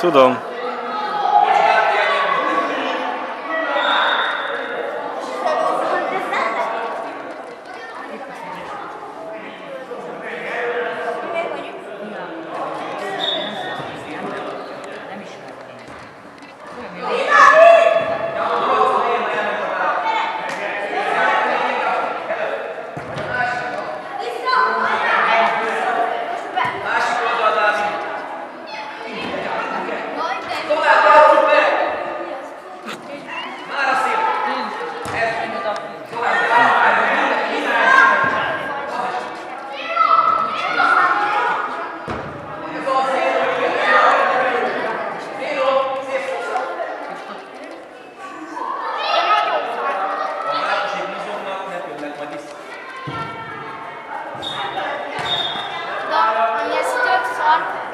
Tudom.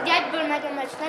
diğer bölümlerden maçtan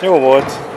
Jó volt.